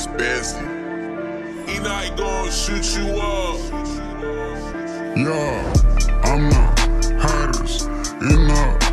was busy. He not gonna shoot you up. Yeah, I'm not haters in the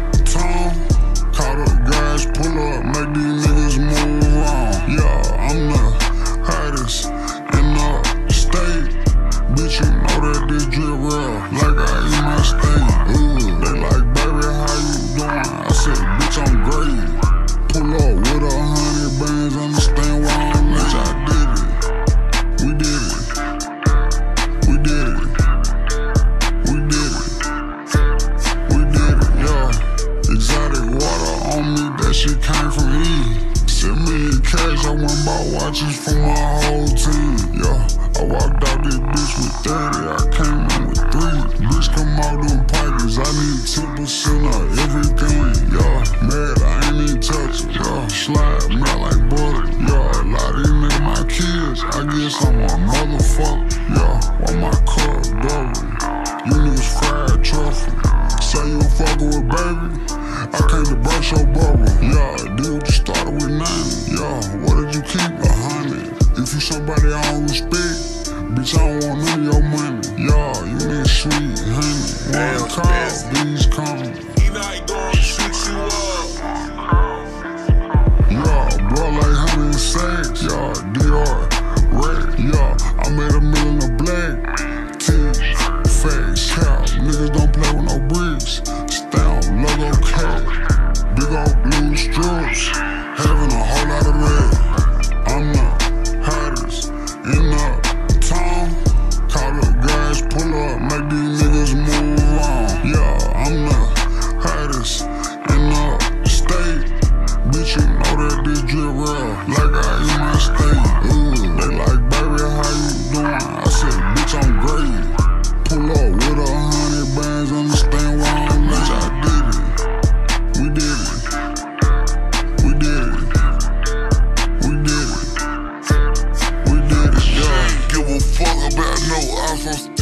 I went by watches for my whole team. Yeah, I walked out this bitch with 30, I came in with three. Bitch, come out them pipers, I need 10% of everything. Yeah, mad, I ain't even touch it. Yeah, slide, melt like butter. Yeah, a lot of these niggas my kids, I guess I'm a motherfucker. Yeah, while my car double. You niggas fried truffle. Say you fuckin' with baby, I came to brush your bubble. Yeah, dude, you started with nine. Queen Saints, yeah, DR Red, yeah. I made a million of black, вечность